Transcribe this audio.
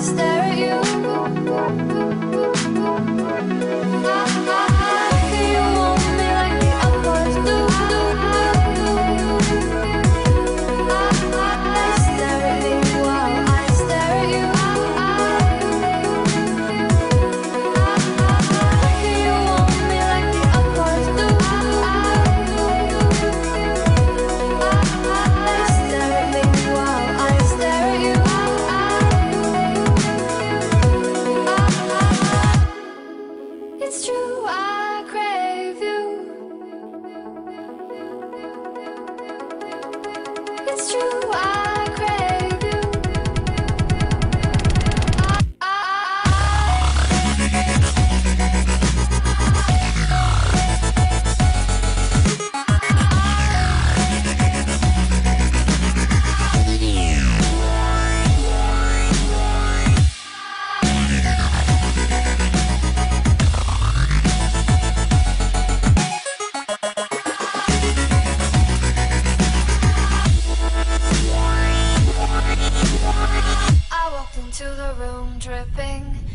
while It's true, Into the room dripping.